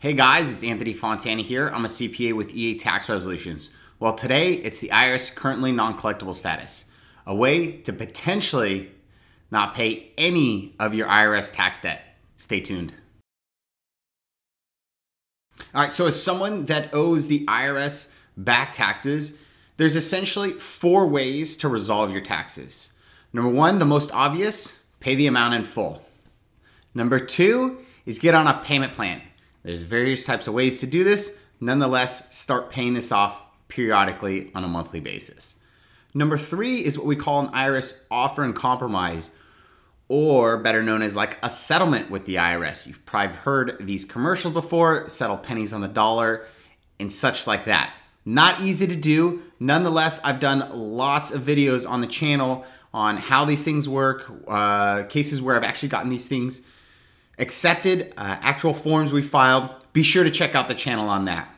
Hey guys, it's Anthony Fontana here. I'm a CPA with EA Tax Resolutions. Well, today it's the IRS currently non collectible status, a way to potentially not pay any of your IRS tax debt. Stay tuned. All right, so as someone that owes the IRS back taxes, there's essentially four ways to resolve your taxes. Number one, the most obvious, pay the amount in full. Number two is get on a payment plan. There's various types of ways to do this. Nonetheless, start paying this off periodically on a monthly basis. Number three is what we call an IRS offer and compromise, or better known as like a settlement with the IRS. You've probably heard these commercials before, settle pennies on the dollar and such like that. Not easy to do. Nonetheless, I've done lots of videos on the channel on how these things work, uh, cases where I've actually gotten these things accepted, uh, actual forms we filed. Be sure to check out the channel on that.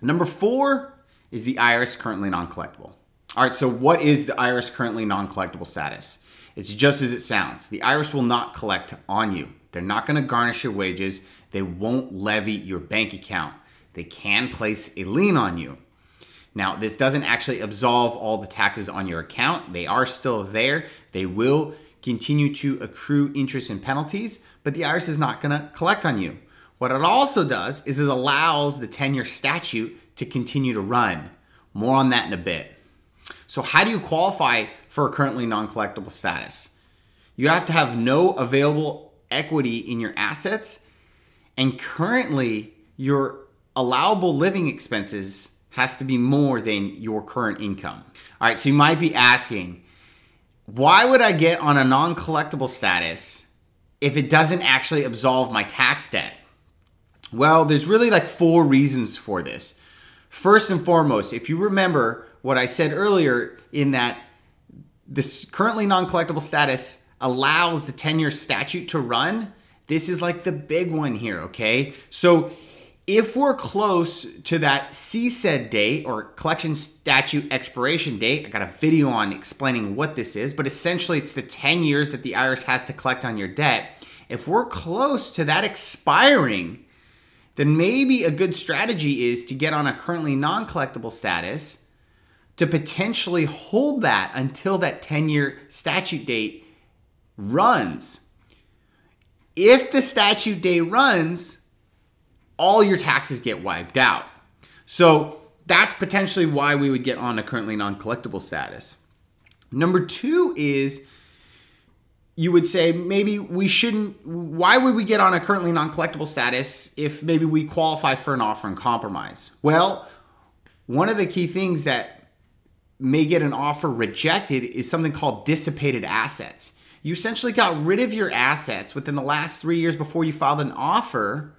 Number four is the IRS currently non-collectible. All right, so what is the IRS currently non-collectible status? It's just as it sounds. The IRS will not collect on you. They're not going to garnish your wages. They won't levy your bank account. They can place a lien on you. Now, this doesn't actually absolve all the taxes on your account. They are still there. They will continue to accrue interest and penalties, but the IRS is not going to collect on you. What it also does is it allows the 10 year statute to continue to run. More on that in a bit. So, how do you qualify for a currently non collectible status? You have to have no available equity in your assets, and currently, your allowable living expenses has to be more than your current income. All right, so you might be asking, why would I get on a non collectible status if it doesn't actually absolve my tax debt? Well, there's really like four reasons for this. First and foremost, if you remember what I said earlier, in that this currently non collectible status allows the 10 year statute to run, this is like the big one here, okay? So if we're close to that CSED date or collection statute expiration date, I got a video on explaining what this is, but essentially it's the 10 years that the IRS has to collect on your debt. If we're close to that expiring, then maybe a good strategy is to get on a currently non collectible status to potentially hold that until that 10 year statute date runs. If the statute date runs, all your taxes get wiped out. So that's potentially why we would get on a currently non collectible status. Number two is you would say maybe we shouldn't, why would we get on a currently non collectible status if maybe we qualify for an offer and compromise? Well, one of the key things that may get an offer rejected is something called dissipated assets. You essentially got rid of your assets within the last three years before you filed an offer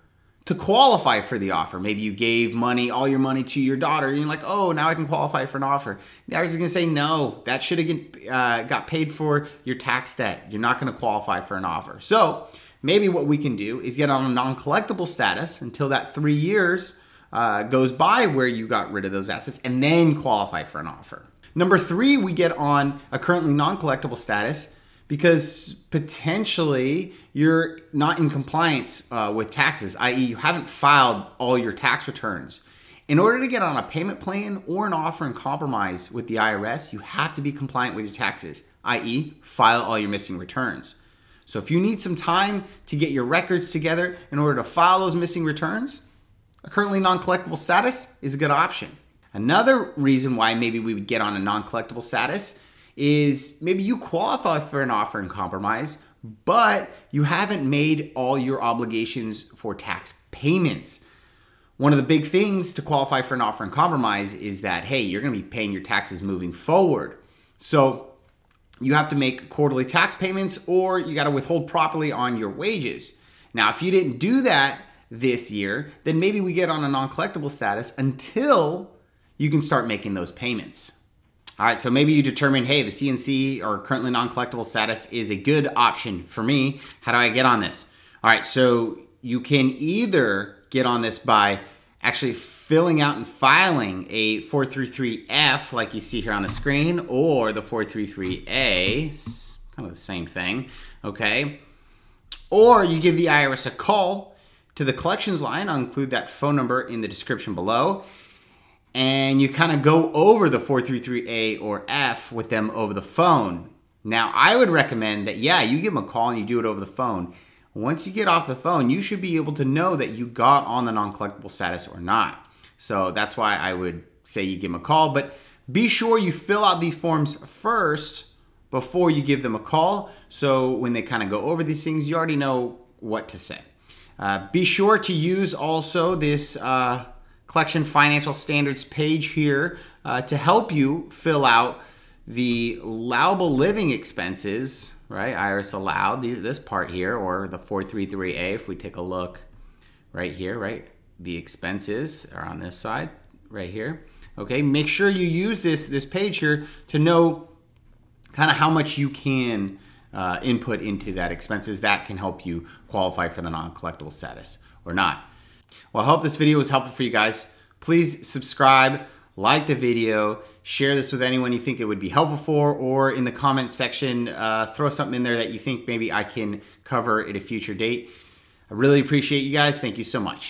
to qualify for the offer. Maybe you gave money, all your money to your daughter, and you're like, oh, now I can qualify for an offer. The IRS is going to say, no, that should have uh, got paid for your tax debt. You're not going to qualify for an offer. So maybe what we can do is get on a non-collectible status until that three years uh, goes by where you got rid of those assets and then qualify for an offer. Number three, we get on a currently non-collectible status because potentially you're not in compliance uh, with taxes, i.e., you haven't filed all your tax returns. In order to get on a payment plan or an offer and compromise with the IRS, you have to be compliant with your taxes, i.e., file all your missing returns. So if you need some time to get your records together in order to file those missing returns, a currently non collectible status is a good option. Another reason why maybe we would get on a non collectible status is maybe you qualify for an offer and compromise, but you haven't made all your obligations for tax payments. One of the big things to qualify for an offer and compromise is that, hey, you're going to be paying your taxes moving forward. So you have to make quarterly tax payments or you got to withhold properly on your wages. Now, if you didn't do that this year, then maybe we get on a non collectible status until you can start making those payments. All right, so maybe you determine, hey, the CNC or currently non-collectible status is a good option for me. How do I get on this? All right, so you can either get on this by actually filling out and filing a 433F like you see here on the screen or the 433A, kind of the same thing, okay? Or you give the IRS a call to the collections line. I'll include that phone number in the description below. And you kind of go over the 433A or F with them over the phone. Now, I would recommend that, yeah, you give them a call and you do it over the phone. Once you get off the phone, you should be able to know that you got on the non collectible status or not. So that's why I would say you give them a call. But be sure you fill out these forms first before you give them a call. So when they kind of go over these things, you already know what to say. Uh, be sure to use also this uh, collection financial standards page here uh, to help you fill out the allowable living expenses, right? IRS allowed this part here, or the 433A if we take a look right here, right? The expenses are on this side right here. Okay, make sure you use this this page here to know kind of how much you can uh, input into that expenses that can help you qualify for the non-collectible status or not. Well, I hope this video was helpful for you guys. Please subscribe, like the video, share this with anyone you think it would be helpful for, or in the comment section, uh, throw something in there that you think maybe I can cover at a future date. I really appreciate you guys. Thank you so much.